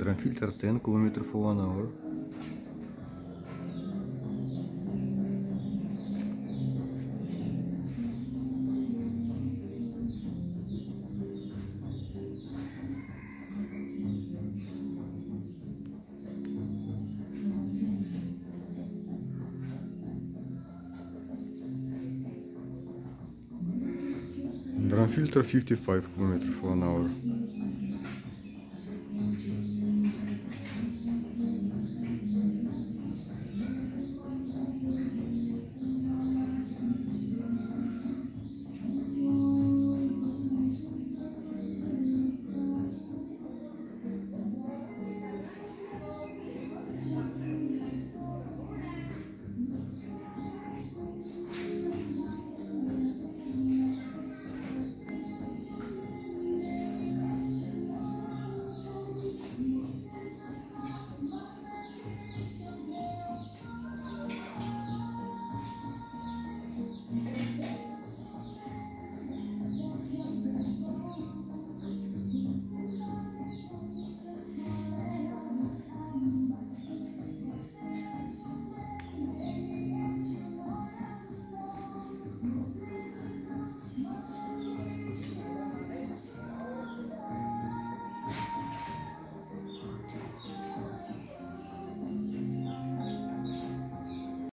Drum filter 10 km for 1 hour. Drum filter 55 km for 1 hour.